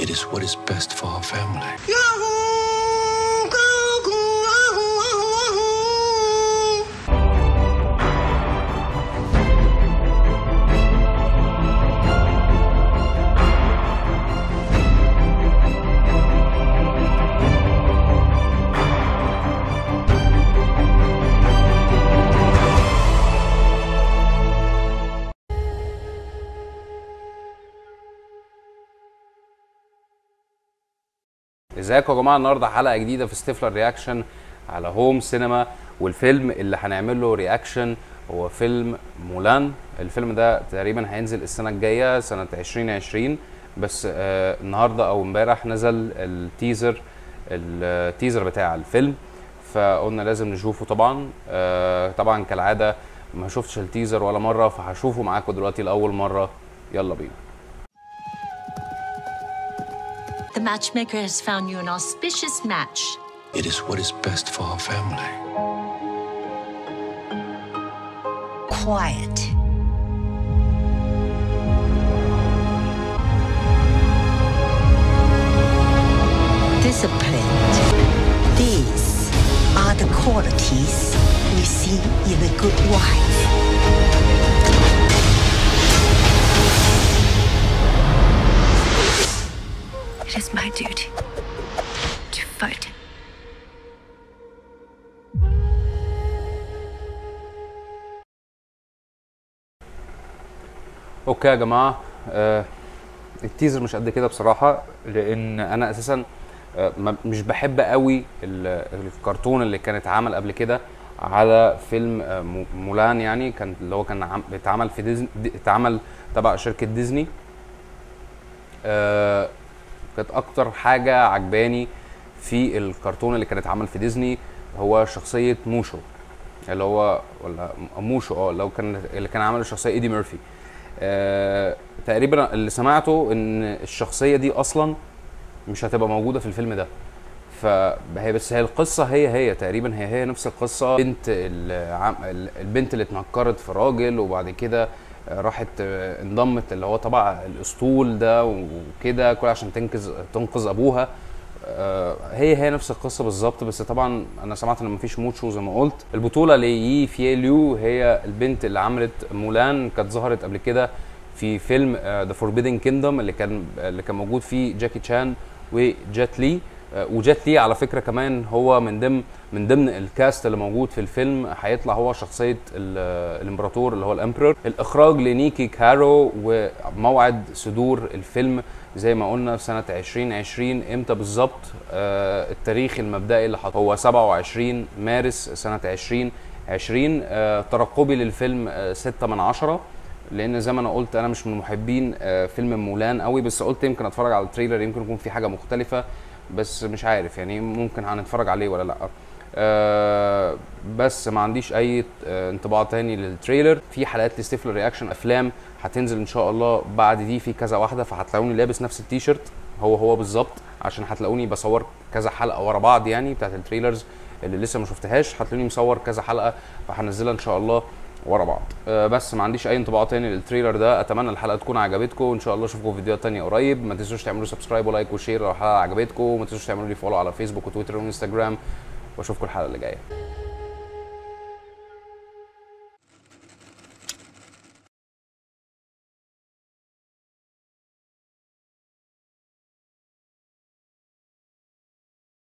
It is what is best for our family. ازيكم يا جماعة؟ النهارده حلقة جديدة في Stifler Reaction على Home Cinema والفيلم اللي هنعمل له reaction هو فيلم مولان. الفيلم ده تقريبا هينزل السنة الجاية سنة 2020 بس آه النهارده أو امبارح نزل ال teaser ال teaser بتاع الفيلم. فقلنا لازم نشوفه طبعا. آه طبعا كالعادة ما شفتش ال teaser ولا مرة فهشوفه معاكم دلوقتي لأول مرة. يلا بينا. The matchmaker has found you an auspicious match. It is what is best for our family. Quiet. disciplined. These are the qualities we see in a good wife. It is my duty to fight. أوكي يا جماعة آه التيزر مش قد كده بصراحة لأن أنا أساسا آه مش بحب قوي ال- الكرتون اللي كان اتعمل قبل كده على فيلم آه مو- مولان يعني كان اللي هو كان عم- اتعمل في ديزني دي- اتعمل تبع شركة ديزني آه كانت أكتر حاجة عجباني في الكرتون اللي كان اتعمل في ديزني هو شخصية موشو. اللي هو ولا موشو آه هو كان اللي كان عامل الشخصية إيدي ميرفي. آه تقريبا اللي سمعته إن الشخصية دي أصلا مش هتبقى موجودة في الفيلم ده. فهي بس هي القصة هي هي تقريبا هي هي نفس القصة. بنت البنت اللي اتنكرت في راجل وبعد كده راحت آه، انضمت اللي هو تبع الأسطول ده وكده كل عشان تنقذ تنقذ أبوها. آه، هي هي نفس القصة بالظبط بس طبعا أنا سمعت إن مفيش موشو زي ما قلت. البطولة لييفي ليو هي البنت اللي عملت مولان كانت ظهرت قبل كده في فيلم The Forbidden Kingdom اللي كان اللي كان موجود فيه جاكي تشان وجيت لي. آه، وجيت لي على فكرة كمان هو من ضمن من ضمن ال cast اللي موجود في الفيلم هيطلع هو شخصية ال- الإمبراطور اللي هو ال emperor. الإخراج لنيكي كارو وموعد صدور الفيلم زي ما قلنا في سنة 2020 إمتى بالظبط؟ آه التاريخ المبدئي اللي هو 27 مارس سنة 2020 آه ترقبي للفيلم آه 6 من 10 لأن زي ما أنا قلت أنا مش من محبين آه، فيلم مولان قوي بس قلت يمكن أتفرج على ال trailer يمكن يكون في حاجة مختلفة. بس مش عارف يعني ممكن هنتفرج عليه ولا لأ. آه بس ما عنديش أي آه انطباع تاني لل trailer. في حلقات ل Stifler Reaction أفلام هتنزل إن شاء الله بعد دي في كذا واحدة فهتلاقوني لابس نفس التيشيرت هو هو بالظبط عشان هتلاقوني بصور كذا حلقة ورا بعض يعني بتاعت ال trailers اللي لسه ما شفتهاش. هتلاقوني مصور كذا حلقة فهنزلها إن شاء الله. ورا بعض. أه بس ما عنديش أي انطباع تاني لل trailer ده. أتمنى الحلقة تكون عجبتكم. وان شاء الله أشوفكم في فيديوهات تانية قريب. ما تنسوش تعملوا subscribe و like و share لو الحلقة عجبتكم. وما تنسوش تعملوا لي follow على فيسبوك وتويتر وانستجرام وأشوفكم الحلقة اللي جاية.